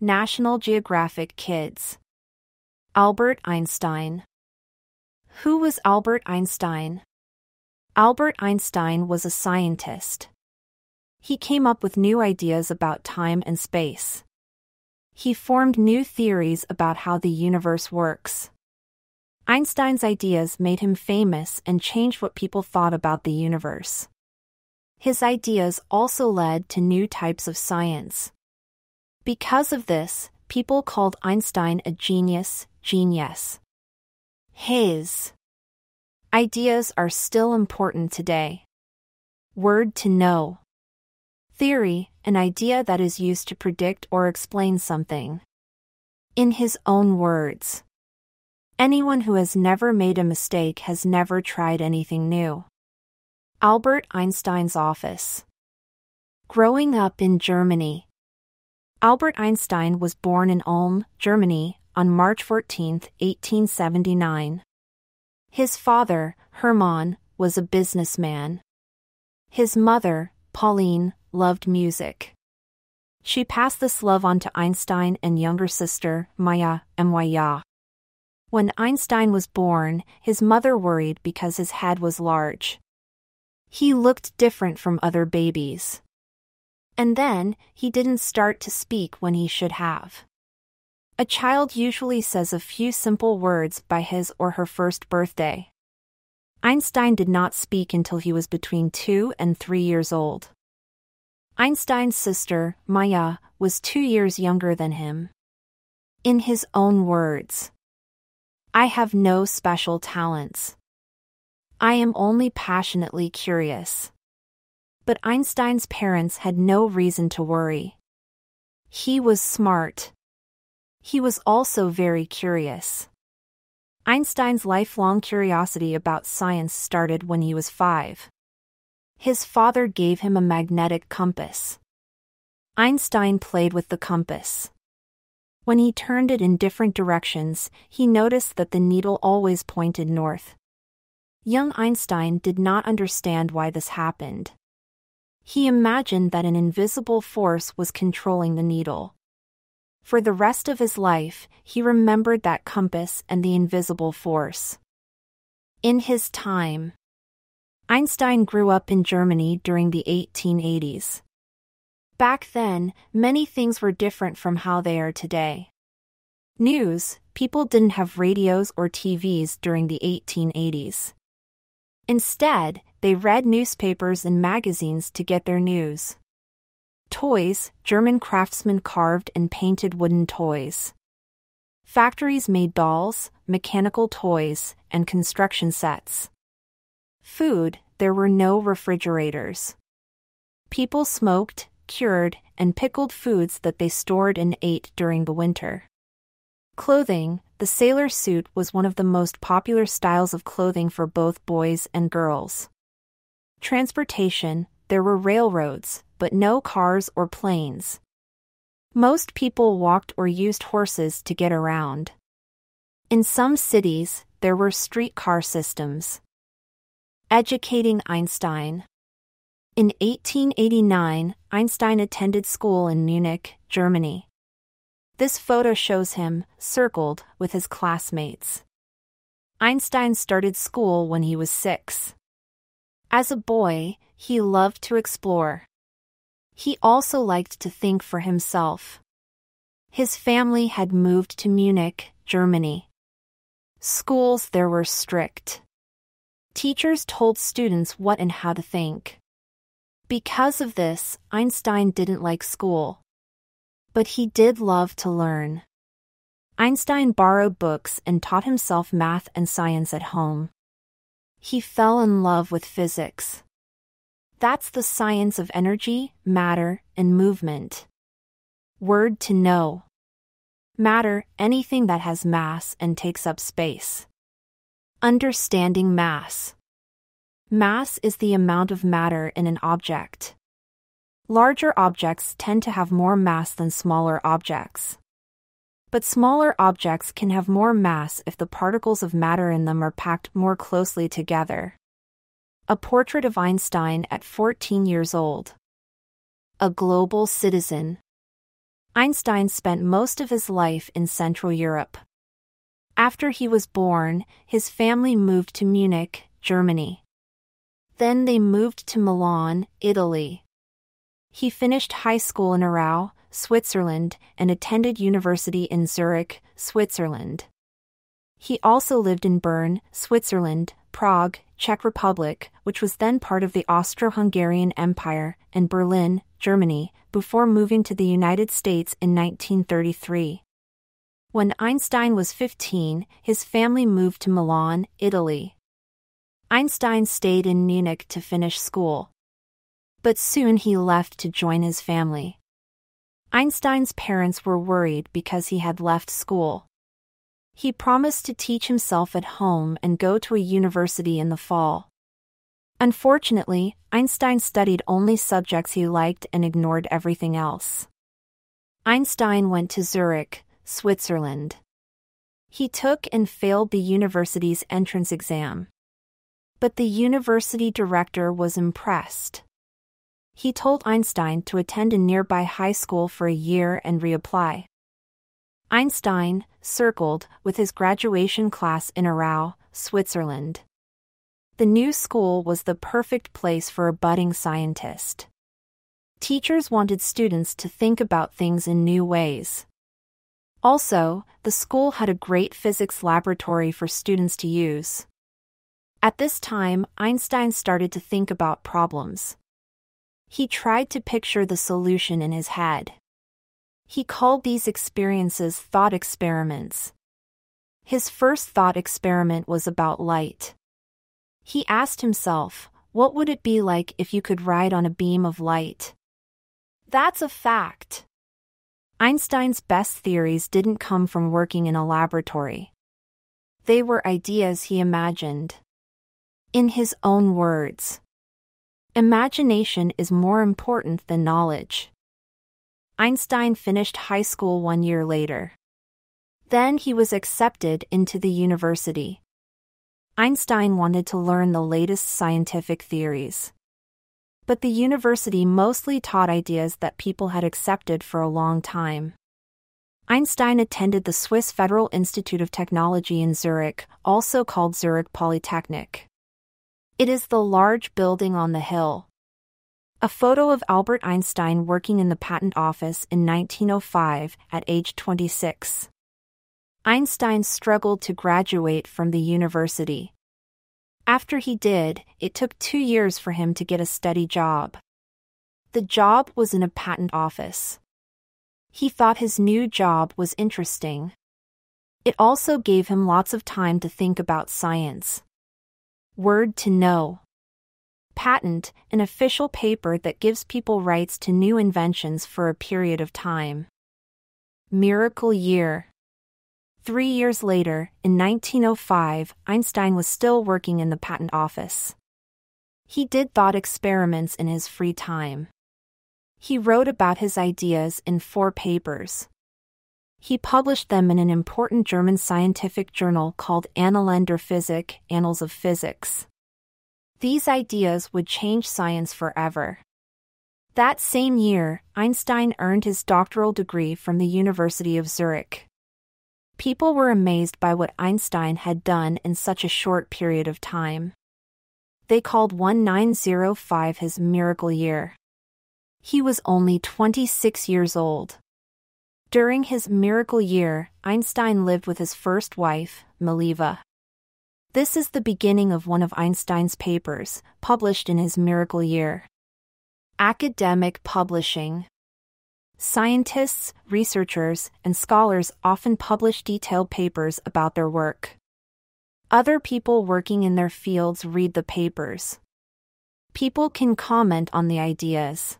National Geographic Kids. Albert Einstein. Who was Albert Einstein? Albert Einstein was a scientist. He came up with new ideas about time and space. He formed new theories about how the universe works. Einstein's ideas made him famous and changed what people thought about the universe. His ideas also led to new types of science. Because of this, people called Einstein a genius, genius. His ideas are still important today. Word to know. Theory, an idea that is used to predict or explain something. In his own words. Anyone who has never made a mistake has never tried anything new. Albert Einstein's office. Growing up in Germany. Albert Einstein was born in Ulm, Germany, on March 14, 1879. His father, Hermann, was a businessman. His mother, Pauline, loved music. She passed this love on to Einstein and younger sister, Maya, Mya. When Einstein was born, his mother worried because his head was large. He looked different from other babies. And then, he didn't start to speak when he should have. A child usually says a few simple words by his or her first birthday. Einstein did not speak until he was between two and three years old. Einstein's sister, Maya, was two years younger than him. In his own words, I have no special talents. I am only passionately curious but Einstein's parents had no reason to worry. He was smart. He was also very curious. Einstein's lifelong curiosity about science started when he was five. His father gave him a magnetic compass. Einstein played with the compass. When he turned it in different directions, he noticed that the needle always pointed north. Young Einstein did not understand why this happened. He imagined that an invisible force was controlling the needle. For the rest of his life, he remembered that compass and the invisible force. In his time, Einstein grew up in Germany during the 1880s. Back then, many things were different from how they are today. News, people didn't have radios or TVs during the 1880s. Instead, they read newspapers and magazines to get their news. Toys, German craftsmen carved and painted wooden toys. Factories made dolls, mechanical toys, and construction sets. Food, there were no refrigerators. People smoked, cured, and pickled foods that they stored and ate during the winter. Clothing, the sailor suit was one of the most popular styles of clothing for both boys and girls. Transportation, there were railroads, but no cars or planes. Most people walked or used horses to get around. In some cities, there were streetcar systems. Educating Einstein. In 1889, Einstein attended school in Munich, Germany. This photo shows him, circled, with his classmates. Einstein started school when he was six. As a boy, he loved to explore. He also liked to think for himself. His family had moved to Munich, Germany. Schools there were strict. Teachers told students what and how to think. Because of this, Einstein didn't like school but he did love to learn. Einstein borrowed books and taught himself math and science at home. He fell in love with physics. That's the science of energy, matter, and movement. Word to know. Matter, anything that has mass and takes up space. Understanding mass. Mass is the amount of matter in an object. Larger objects tend to have more mass than smaller objects. But smaller objects can have more mass if the particles of matter in them are packed more closely together. A portrait of Einstein at 14 years old. A global citizen. Einstein spent most of his life in Central Europe. After he was born, his family moved to Munich, Germany. Then they moved to Milan, Italy. He finished high school in Aarau, Switzerland, and attended university in Zurich, Switzerland. He also lived in Bern, Switzerland, Prague, Czech Republic, which was then part of the Austro Hungarian Empire, and Berlin, Germany, before moving to the United States in 1933. When Einstein was 15, his family moved to Milan, Italy. Einstein stayed in Munich to finish school. But soon he left to join his family. Einstein's parents were worried because he had left school. He promised to teach himself at home and go to a university in the fall. Unfortunately, Einstein studied only subjects he liked and ignored everything else. Einstein went to Zurich, Switzerland. He took and failed the university's entrance exam. But the university director was impressed. He told Einstein to attend a nearby high school for a year and reapply. Einstein circled with his graduation class in Aarau, Switzerland. The new school was the perfect place for a budding scientist. Teachers wanted students to think about things in new ways. Also, the school had a great physics laboratory for students to use. At this time, Einstein started to think about problems. He tried to picture the solution in his head. He called these experiences thought experiments. His first thought experiment was about light. He asked himself, what would it be like if you could ride on a beam of light? That's a fact. Einstein's best theories didn't come from working in a laboratory. They were ideas he imagined. In his own words, imagination is more important than knowledge. Einstein finished high school one year later. Then he was accepted into the university. Einstein wanted to learn the latest scientific theories. But the university mostly taught ideas that people had accepted for a long time. Einstein attended the Swiss Federal Institute of Technology in Zurich, also called Zurich Polytechnic. It is the large building on the hill. A photo of Albert Einstein working in the patent office in 1905 at age 26. Einstein struggled to graduate from the university. After he did, it took two years for him to get a steady job. The job was in a patent office. He thought his new job was interesting. It also gave him lots of time to think about science. Word to know. Patent, an official paper that gives people rights to new inventions for a period of time. Miracle Year Three years later, in 1905, Einstein was still working in the patent office. He did thought experiments in his free time. He wrote about his ideas in four papers. He published them in an important German scientific journal called Annalen der Physik, Annals of Physics. These ideas would change science forever. That same year, Einstein earned his doctoral degree from the University of Zurich. People were amazed by what Einstein had done in such a short period of time. They called 1905 his miracle year. He was only 26 years old. During his miracle year, Einstein lived with his first wife, Mileva. This is the beginning of one of Einstein's papers, published in his miracle year. Academic Publishing Scientists, researchers, and scholars often publish detailed papers about their work. Other people working in their fields read the papers. People can comment on the ideas.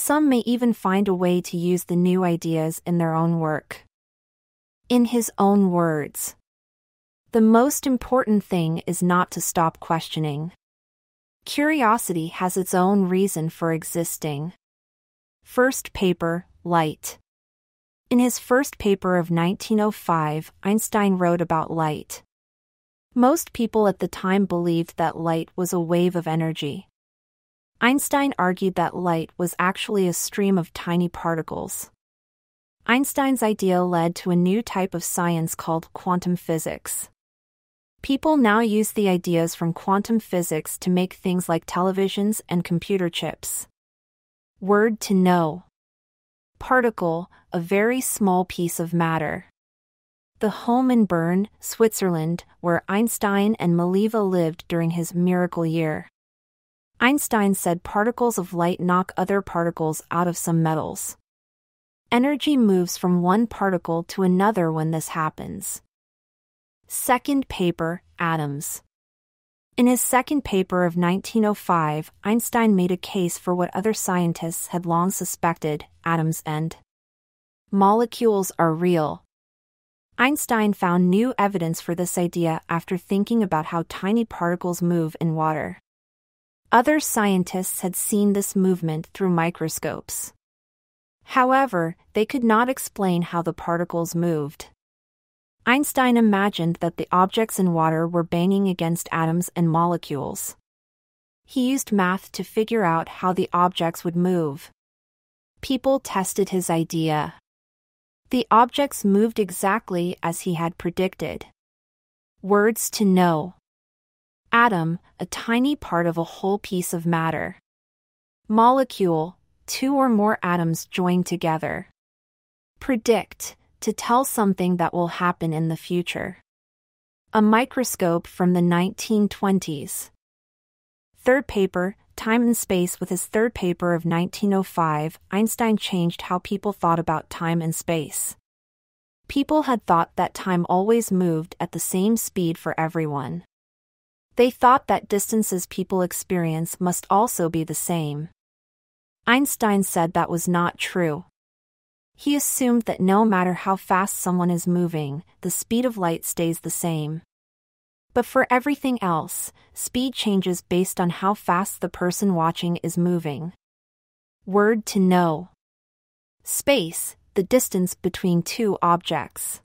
Some may even find a way to use the new ideas in their own work. In his own words, the most important thing is not to stop questioning. Curiosity has its own reason for existing. First paper, Light. In his first paper of 1905, Einstein wrote about light. Most people at the time believed that light was a wave of energy. Einstein argued that light was actually a stream of tiny particles. Einstein's idea led to a new type of science called quantum physics. People now use the ideas from quantum physics to make things like televisions and computer chips. Word to know. Particle, a very small piece of matter. The home in Bern, Switzerland, where Einstein and Mileva lived during his miracle year. Einstein said particles of light knock other particles out of some metals. Energy moves from one particle to another when this happens. Second paper, Atoms. In his second paper of 1905, Einstein made a case for what other scientists had long suspected atoms and molecules are real. Einstein found new evidence for this idea after thinking about how tiny particles move in water. Other scientists had seen this movement through microscopes. However, they could not explain how the particles moved. Einstein imagined that the objects in water were banging against atoms and molecules. He used math to figure out how the objects would move. People tested his idea. The objects moved exactly as he had predicted. Words to know. Atom, a tiny part of a whole piece of matter. Molecule, two or more atoms joined together. Predict, to tell something that will happen in the future. A microscope from the 1920s. Third paper, Time and Space with his third paper of 1905, Einstein changed how people thought about time and space. People had thought that time always moved at the same speed for everyone. They thought that distances people experience must also be the same. Einstein said that was not true. He assumed that no matter how fast someone is moving, the speed of light stays the same. But for everything else, speed changes based on how fast the person watching is moving. Word to know. Space, the distance between two objects.